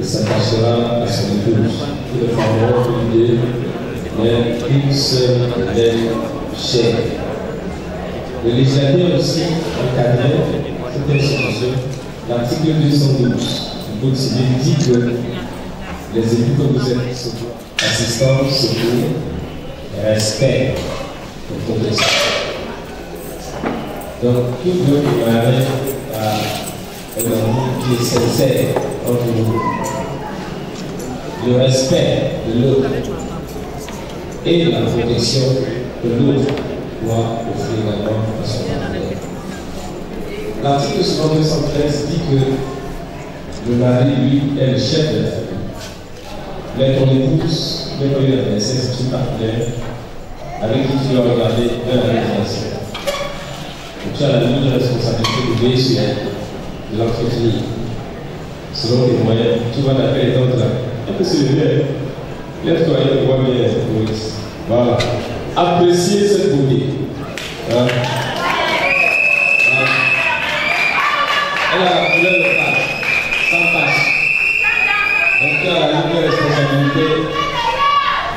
Et s'attachera à son épouse. Les femmes ont l'idée d'être une seule belle chair. Le législateur aussi encadrait cette institution. L'article 212 du Code civil dit que les élus que vous êtes assistants, secours, respect pour protection. Donc, tout le monde à un amour qui est sincère Le respect de l'autre et la protection que l'autre doit offrir également à son. L'article 213 dit que le mari, lui, est le chef de la famille. Mais ton épouse, une adversaire, c'est une partenaire avec qui tu dois regarder un la relation. Tu as la double responsabilité de veiller sur elle, de l'entretenir. Selon tes moyens, tu vas l'appeler et là. Un peu s'il plaît. Lève-toi et vois bien, Maurice. Voilà. Appréciez cette beauté. Hein? Elle a la couleur de page, sans tache. Donc tu as la double responsabilité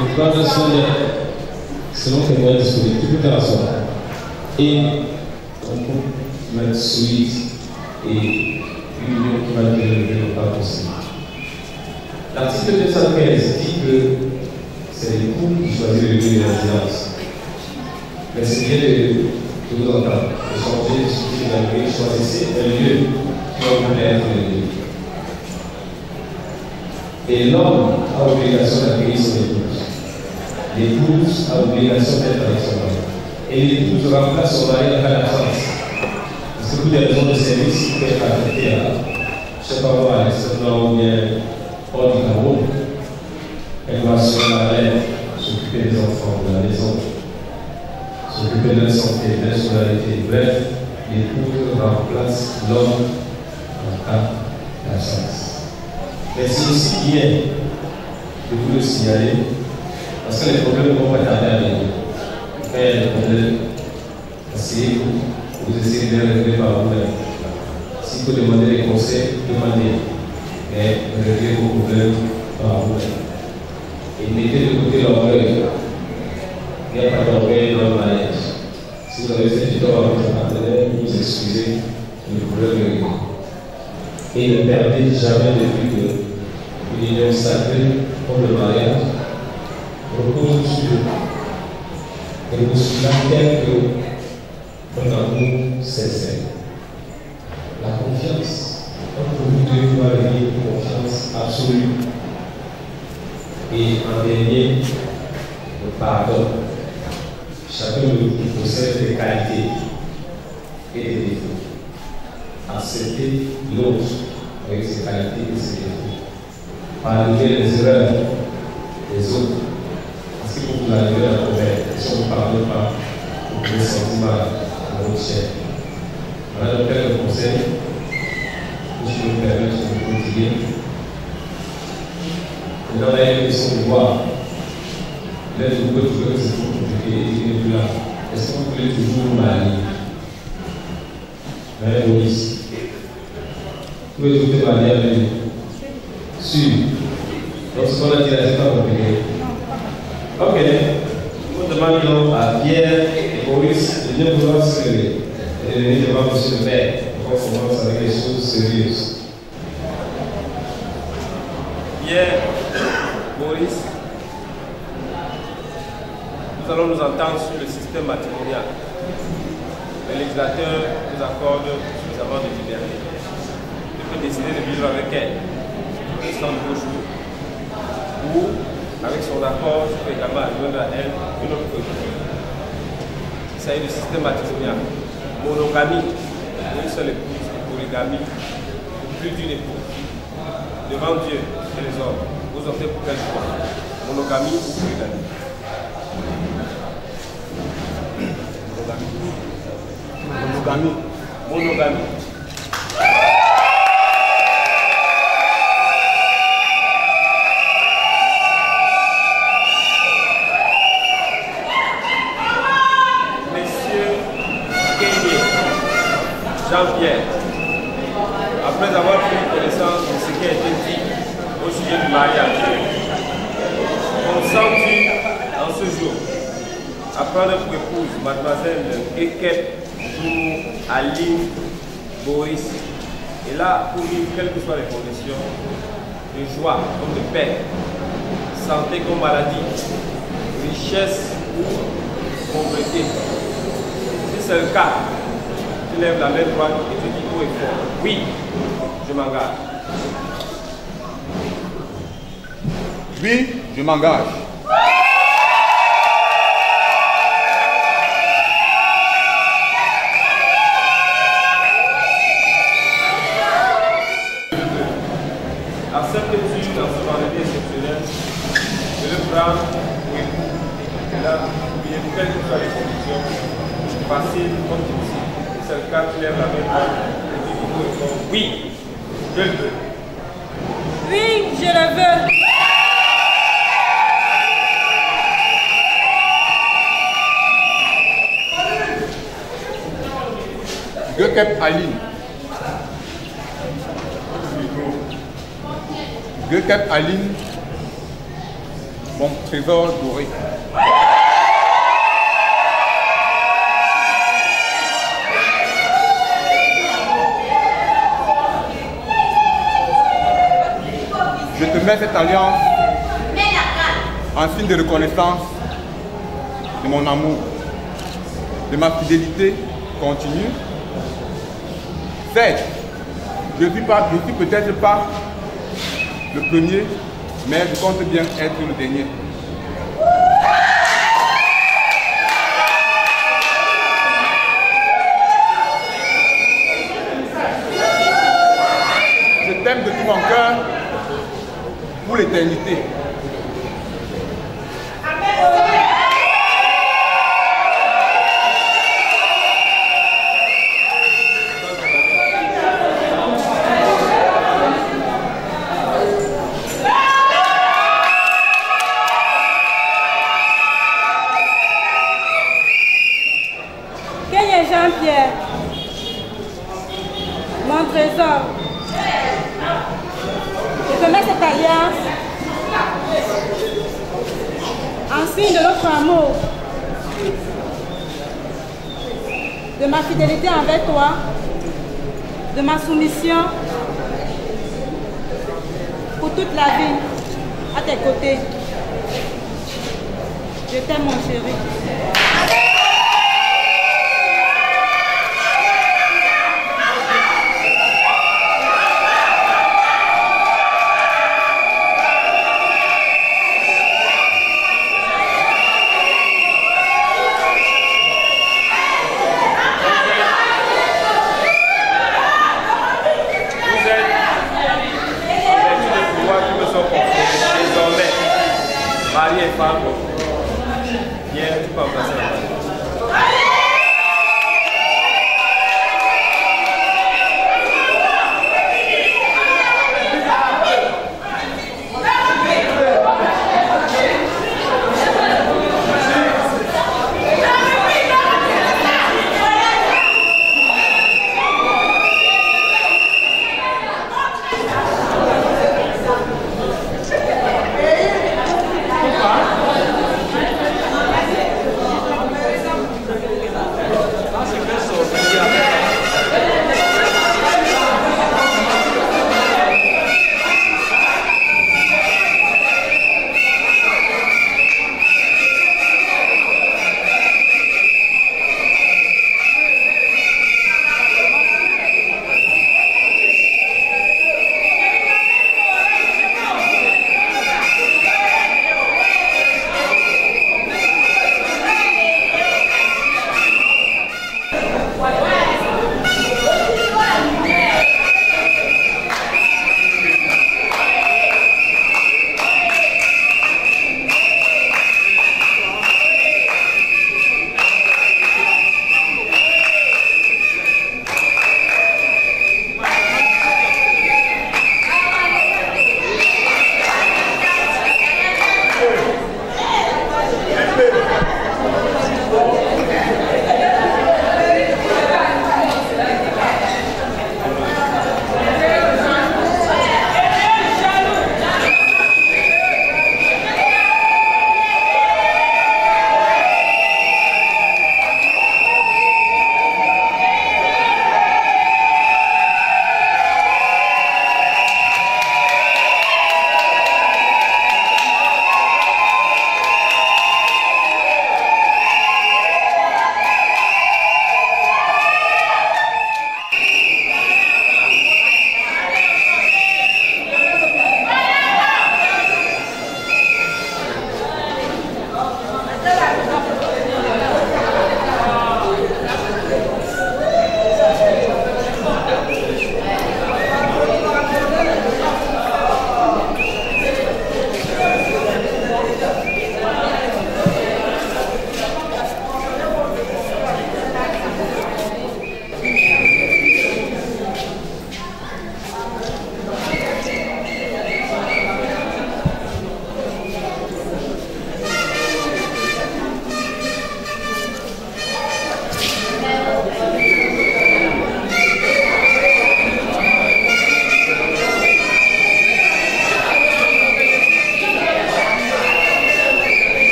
de prendre soin d'elle selon tes moyens disponibles. Tu peux te rasseoir. Et on peut mettre suite et union qui va durer le pas possible. L'article 215 dit que c'est l'époux qui choisit le lieu de résidence. Mais c'est bien de, vous entendre, de changer, de changer d'arriver, choisissez un lieu qui va vous être le lieu. Et l'homme a obligation d'accueillir son épouse. L'épouse a obligation d'être avec son mari. Et l'épouse remplace son mari en cas que pour des raisons de service, il peut être affecté à, je ne sais pas moi, à l'extérieur ou bien hors du carreau. Elle doit assurer la s'occuper des enfants de la maison, s'occuper de la santé, de la scolarité. Bref, l'épouse remplace l'homme en cas d'absence. Mais c'est aussi bien de vous le signaler, parce que les problèmes vont pas tarder à venir. A des problèmes, asseyez-vous, vous essayez de régler par vous-même. S'il faut demander des conseils, demandez. Mais réglez vos problèmes par vous-même. Et mettez de côté l'orgueil. Il n'y a pas d'orgueil dans le mariage. Si vous avez fait du tort votre partenaire, vous excusez, le problème est réglé. Et ne perdez jamais de vue que une union sacrée comme le mariage repose sur des postulats tels que un amour sincère. La confiance, entre vous deux venir une confiance absolue. Et en dernier, le pardon. Chacun de vous possède des qualités et des défauts. Accepter l'autre avec ses qualités et ses défauts. Pardonner les erreurs des autres. Parce que pour vous arriver à la promettre, si on ne pardonne pas, vous pouvez sentir mal à votre chair. Voilà donc quelques conseils. Je me permets de vous continuer. Dans la question de voir, là, je vous trouver que c'est trop compliqué et il n'est plus là. Est-ce que vous voulez toujours vous marier Madame Maurice, pouvez tout demander à lui. Sûr. Donc ce qu'on a dit là, c'est pas compliqué. Ok. Nous demandons à Pierre et Maurice de bien vouloir se lever et de venir devant M. le maire. On commence avec des choses sérieuses. Pierre, Maurice, nous allons nous entendre sur le système matrimonial. Le législateur nous accorde suffisamment de liberté. Il peut décider de vivre avec elle sans jours. Ou, avec son accord, je peux également adjoindre à elle une autre politique. Il s'agit du système matrimonial. Monogamie, une seule épouse, polygamie, plus d'une épouse. Devant Dieu et les hommes, vous optez pour quel choix? Monogamie ou polygamie? Monogamie. Monogamie. Jean-Pierre, après avoir pris connaissance de ce qui a été dit au sujet du mariage, consens-tu en ce jour à prendre pour épouse mademoiselle Keket Joumou Aline Boris et là pour vivre quelles que soient les conditions de joie comme de paix, santé comme maladie, richesse ou pauvreté. Si c'est le cas, tu lèves la main droite et tu dis haut et fort. Oui, je m'engage. Oui, je m'engage. Acceptes-tu dans ce vendredi exceptionnel de le prendre pour époux? Et là, oubliez quelles que soient les conditions, facile comme la main oui, je le veux. Oui, je le veux. Gökep Aline. Gökep Aline, mon trésor doré. Mets cette alliance en signe de reconnaissance de mon amour, de ma fidélité continue Certes, je ne suis, peut-être pas le premier, mais je compte bien être le dernier. Pour signe de notre amour, de ma fidélité envers toi, de ma soumission pour toute la vie à tes côtés. Je t'aime mon chéri.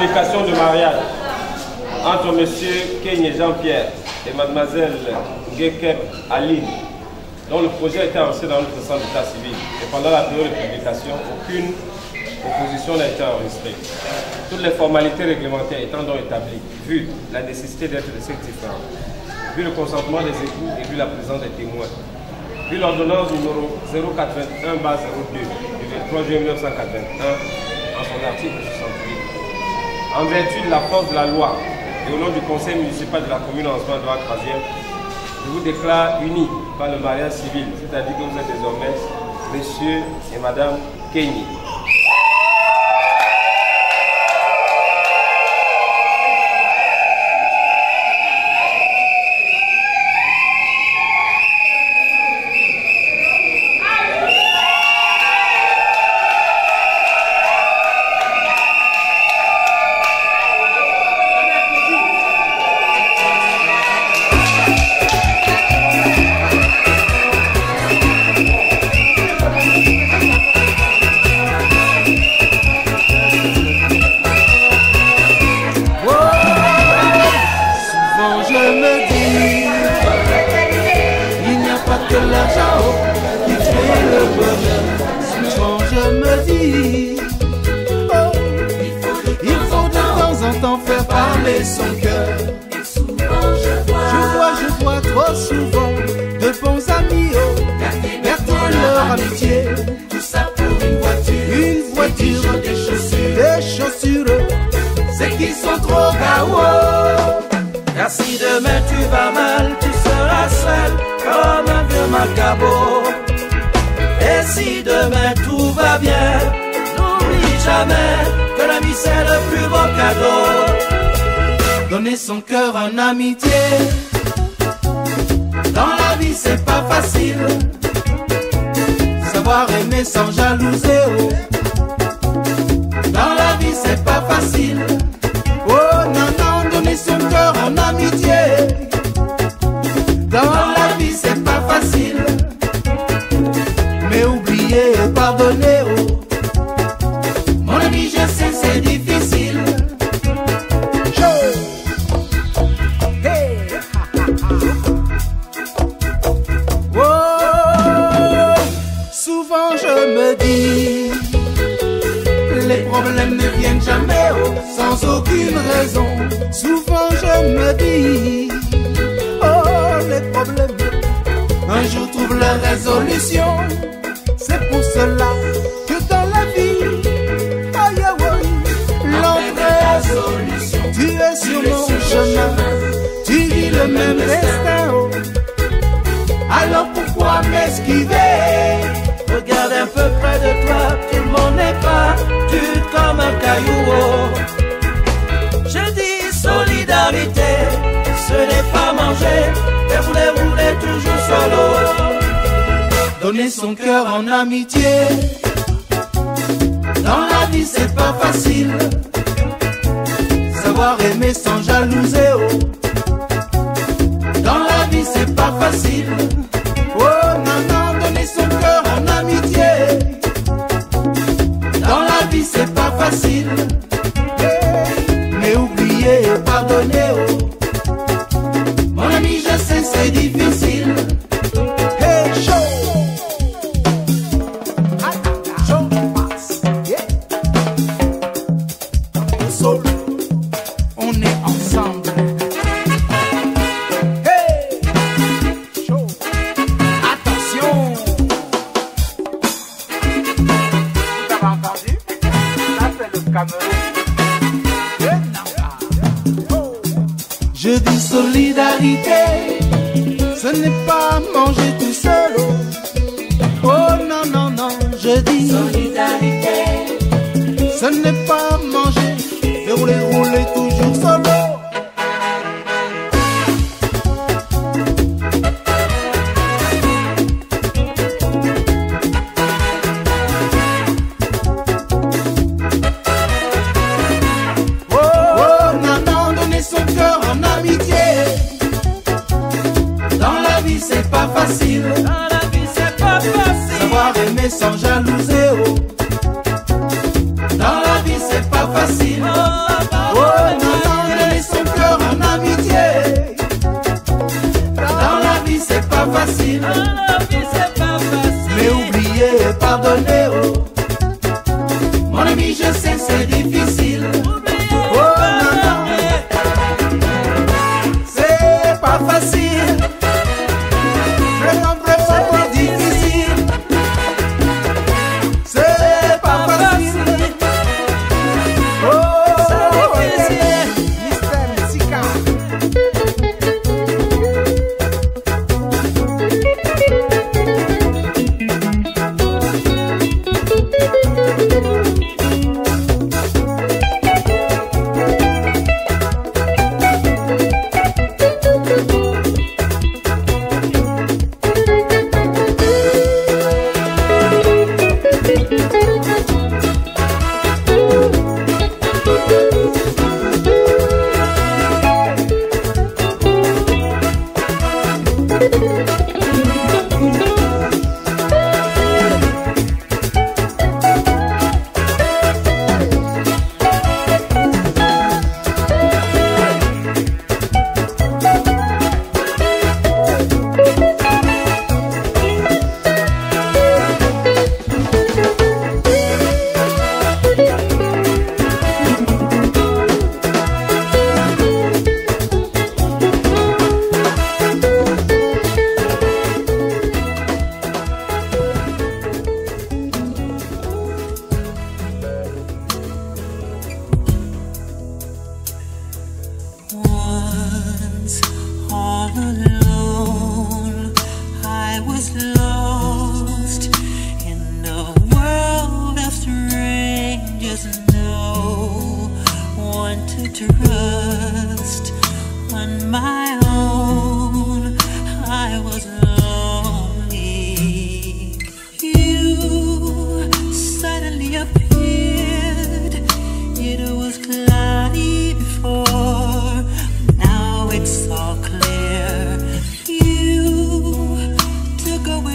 application de mariage entre M. Kenye Jean-Pierre et Mademoiselle Gekeb Aline, dont le projet a été avancé dans notre centre d'état civil. Et pendant la période de publication, aucune opposition n'a été enregistrée. Toutes les formalités réglementaires étant donc établies, vu la nécessité d'être de cette vu le consentement des époux et vu la présence des témoins, vu l'ordonnance numéro 081-02 du 23 juin 1981, en son article en vertu de la force de la loi et au nom du conseil municipal de la commune en de la Croisière, je vous déclare unis par le mariage civil, c'est-à-dire que vous êtes désormais monsieur et madame Kenny. sont trop chaos. Car si demain tu vas mal, tu seras seul comme un vieux macabo. Et si demain tout va bien, n'oublie jamais que l'ami c'est le plus beau cadeau. Donner son cœur en amitié, dans la vie c'est pas facile. Savoir aimer sans jalouser, dans la vie c'est pas facile unissent encore en amitié. Dans la vie, c'est pas facile. Mais oublier et pardonner. Mon ami, je sais, c'est difficile. Souvent je me dis les problèmes ne viennent jamais oh, sans aucune raison. Souvent je me dis, oh les problèmes, un jour trouve la résolution. C'est pour cela que dans la vie, aïe ah, l'entrée tu es sur mon chemin, tu vis le même destin. Oh. Alors pourquoi m'esquiver? Regarde un peu près de toi, tout le monde n'est pas. Je dis solidarité, ce n'est pas manger, mais vous les roulez toujours solo. Donner son cœur en amitié, dans la vie c'est pas facile. Savoir aimer sans jalouser, oh. dans la vie c'est pas facile.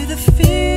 the fear.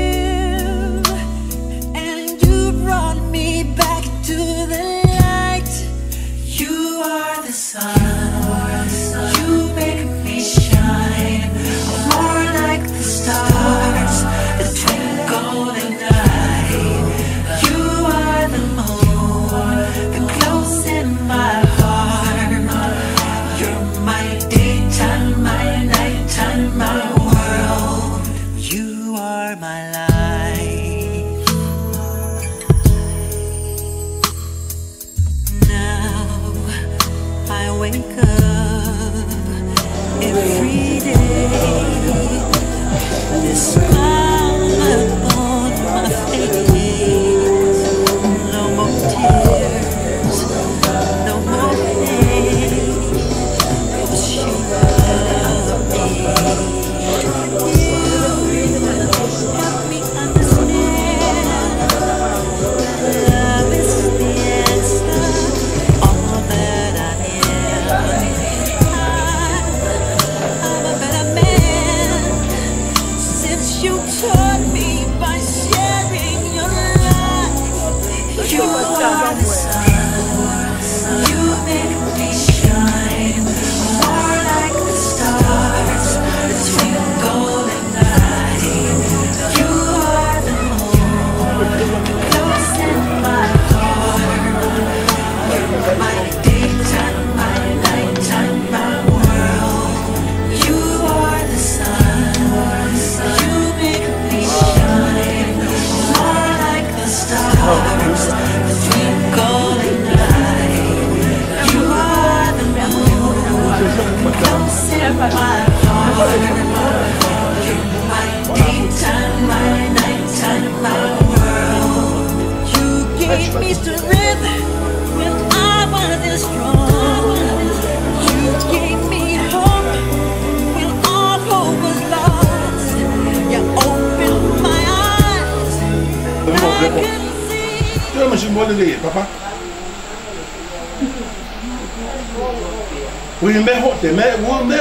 mɛ hɔ tɛ mɛ wo mɛ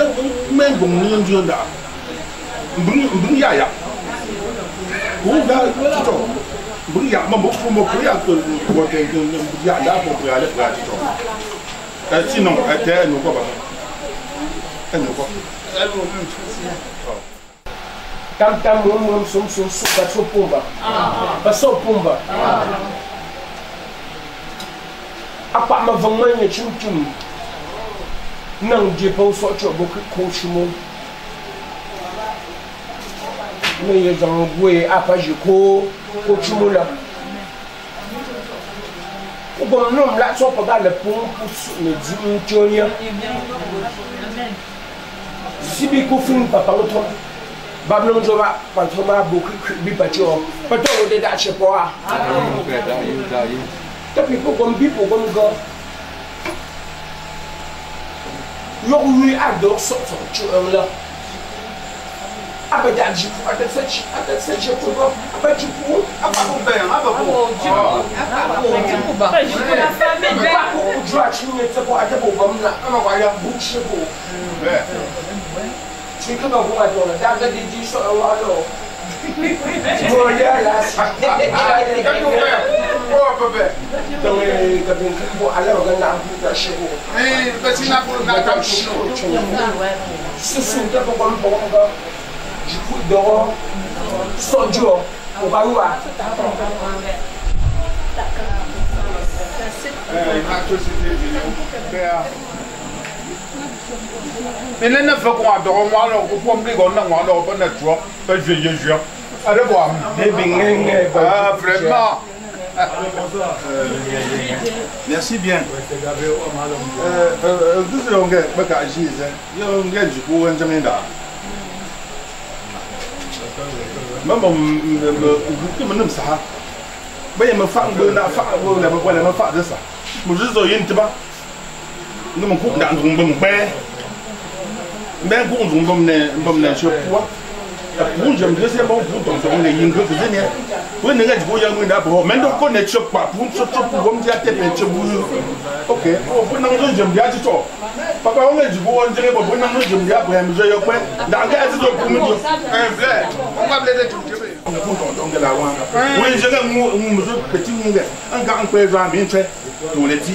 me gɔn ni yɛn jɔn da mbiri mbiri yaya o da titɔ. Mbiri ya ma mo fo mo mbiri ya to wɔ tɛ mbiri ya da fɔ mbiri ya lɛ mbiri ya titɔ. Ɛ sinɔ ɛ tɛ ɛ nukɔ ba. Ɛ nukɔ. tam tam mum mum sum sum sum passou pumba passou pumba a pá ma vão manhã chum chum chonya sibi ko fin papa lo to bablo nzo ba pa to ma bo kri bi pa cho pa to lo de da che po a tapi ko gom bi po gom go yo wi a do so so cho em la aba da ji fu ada sa chi ada sa chi po go ji fu ba ji fu la fa me de ko jo a chi ne te ko ada bo gom na aba wa ya bu chi bo chi ka ba ko ma do na da ga di ji so wa lo mo ya la sa donc ka bin ka bo ala ga na bu da shi bo Eh, basi na ko na kam shi. susu tɛ ko kɔni bɔgɔ ka jugu dɔgɔ sɔjɔ o ka wa Eh, na to si te bi. Be a. Mais là, ne fait qu'on a dormi, on a compris qu'on a on a pas notre choix, pas je je je. Allez voir. ne bi ŋɛ ŋɛ ba Ah, vraiment. Merci bien. Euh, euh, tout ce qu'on a, pas qu'à chier, il y a un gars du coup, un jamais là. Même bon, je me nomme ça. Ben, il me fait un peu la fa, la fa, la fa de ça. Moi, je suis un peu. Bon bon sur quoi? Pour je me dis c'est bon pour ton son les yingo c'est bien. Pour ne pas dire que d'abord, mais donc on est choc pas pour ce choc pour me dire que tu OK, pour non je me dis à toi. Papa on est du bon on dirait bon non je me dis après me je quoi. Dans quel est pour me dire Un blé. On va blé de tu me dis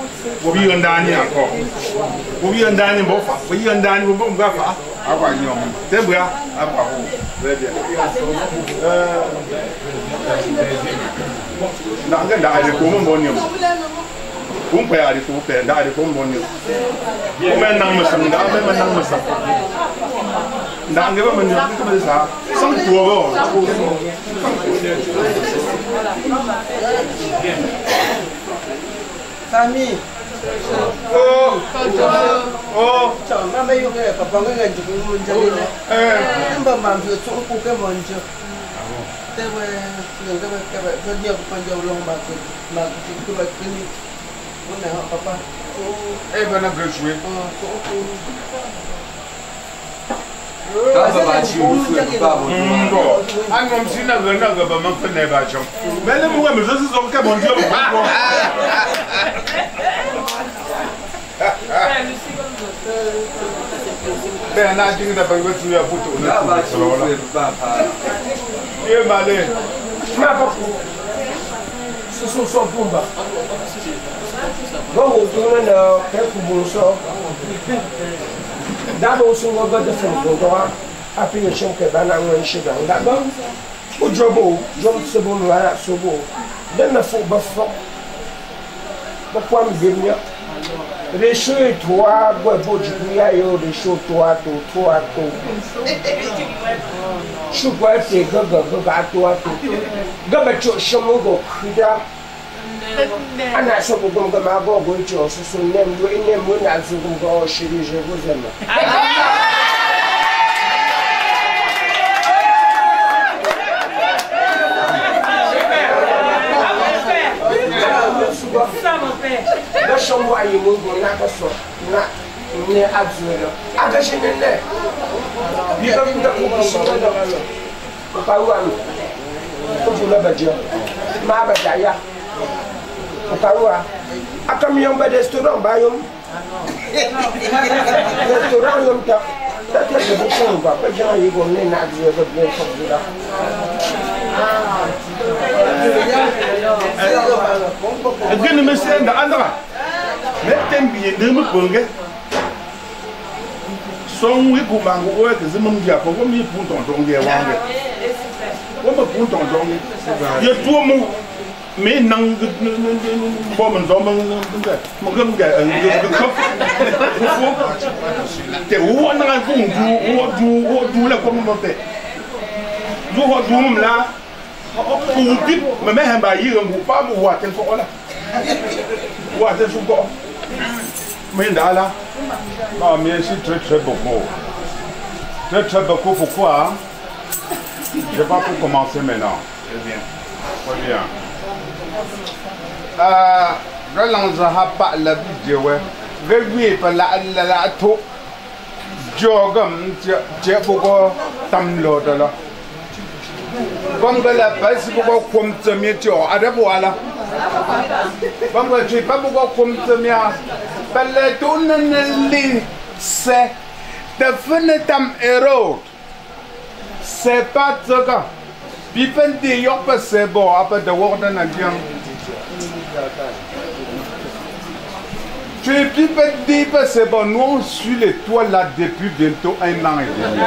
si ko fa sa me na fa na ente ente e pon kwe mo mo pun to nge so yi nga fa te te te tampone wo bi ndani ako wo bi ndani bo fa wo yi ndani bo mo ga fa Agora nyom. te bua Agora ho. very bien euh na nga da ade ko mo mbonyo kun pa ade ko pe da ade ko mbonyo ko men nang masam da men men nang masam da nga ba men Tami. ô, ô, Chẳng năm mấy ông này, bà bà cái ngành chúng mình chơi này. Em bà mà vừa chỗ cụ cái mòn chưa. Thế mà nhiều cái cái cái, rất nhiều còn nhiều lòng mà cứ mà chỉ cứ vậy cứ như. Nay họ papa. Em bà nó gửi xuống. Ờ, chỗ cụ. Kasa ba ci wufu ya ba bo. Ngo. An ngom si na ga na ga ba man fa ne ba cham. mais le mo me je suis so ke bon dieu ko na dinga da ba ba tu ya puto na. Ya ba ci wufu ya ba pa. Male. ma ba ko susu so pumba ba wo tun na ka ku bu so da ba so ngo ga da fun ko ga a fi ne shin ke ba na ngon shi ga da ba o jobo jom se bo no ara so bo dan na fo ba fo ba kwa mi be nya re sho e to a gwa bo ji ku ya yo re sho to a to to a to shu gwa te ga ga ga ga to a to ga ba cho sho mo go kuda ana so go go ga ma go go cho so so nem do nem mo na so go go shiri je go zema ga shan wa yi mun go na ka so na ne azuelo aga shi ne ne bi ka bi da ku bi shi da ko ka wa ni ko ju la ba je ma ba da ya Otawa. Akam yang ba restaurant ba yom. Restaurant yom ta. Ta ta de bu ba pa jang yi go ne na ji ba bien ko dira. gani me sen da andra me tem bi de mu bunge song wi ku mang ko ke zimum dia ko ko mi pun ton ton ge wange ko ma pun ton ton ye tu mu me nang bo man do man mo gam ge an ge ko te wo na ga ku du wo du wo du la ko mo te du ho du mu la ku tip me me han ba yi ngu pa mu wa ten ko la wa ten su ko me nda la Ah, merci très très beaucoup. Très très beaucoup. Pourquoi Je vais pas pour commencer maintenant. Ah, Ralaŋ zaa paɣa la bijewe di gbee pa laɣinla la to. Joogim tiɛbugo tam lɔɔdo la. Bãmba la pasibugo komtame tɩ adab wala bãmba tɩ pabugo komtame a pa la tʋʋna na li sɛ tɩ fini tam erod sɛ pa tɩga que. Pipen de yop c'est bon après de voir dans bien. Tu es pipen dit c'est bon. Nous on suit les toits là depuis bientôt un an et demi.